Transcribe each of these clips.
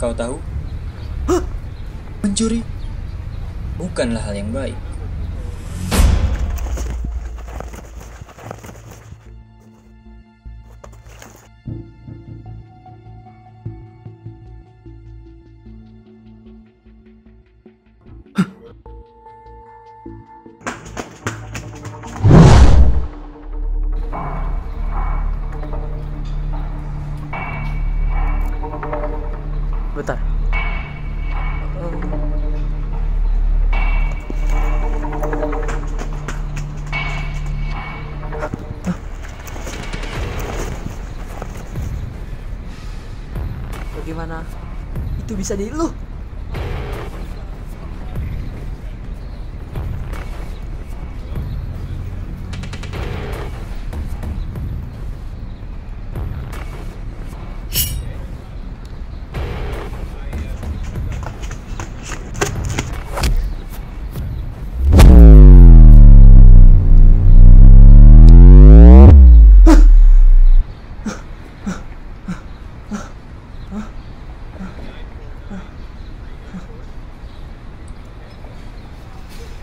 Kau tahu? Mencuri bukanlah hal yang baik. Bentar. Bagaimana itu bisa di lu?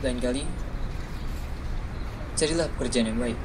Lain kali, carilah pekerjaan yang baik.